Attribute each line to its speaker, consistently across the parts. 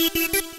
Speaker 1: Beep, beep, beep.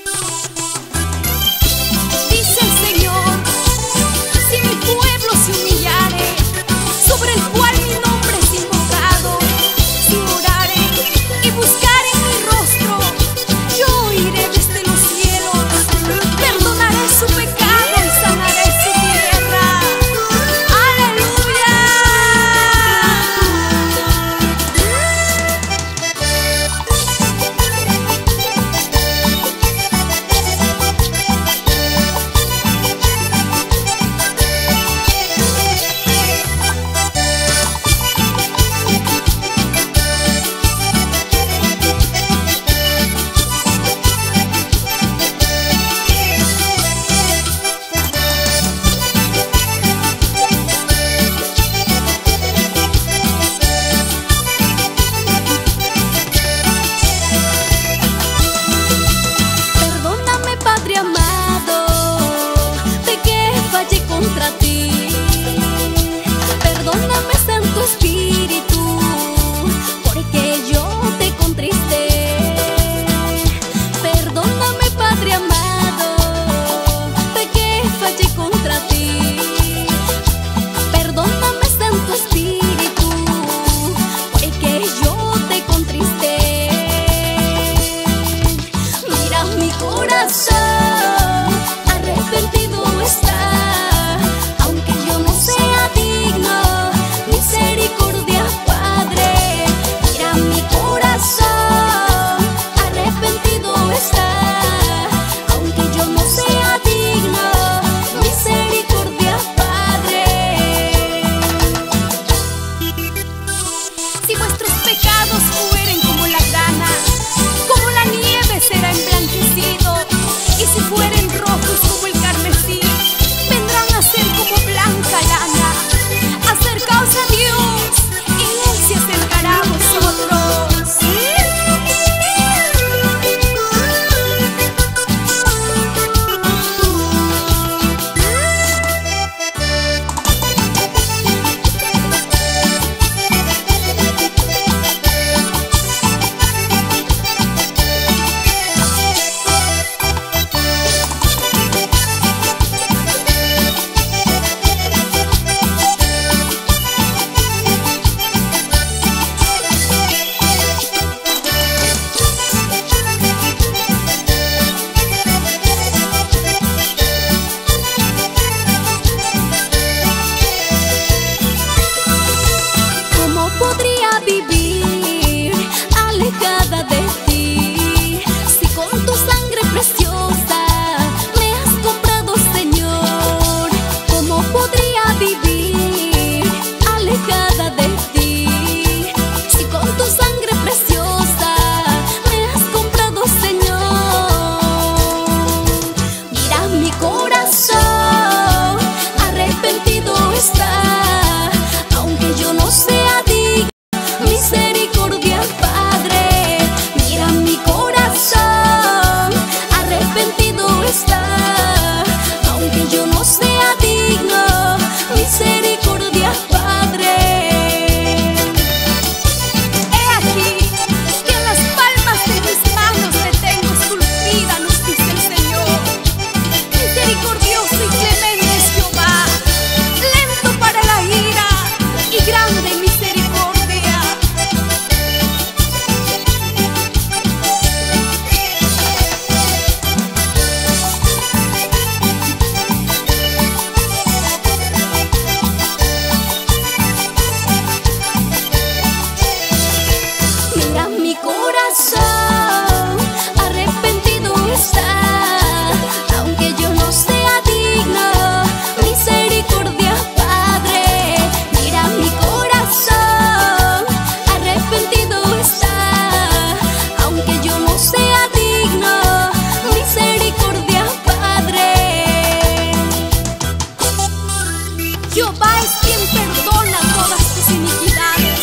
Speaker 1: es quien perdona todas tus iniquidades,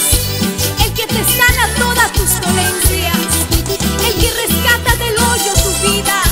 Speaker 1: el que te sana todas tus dolencias, el que rescata del hoyo tu vida.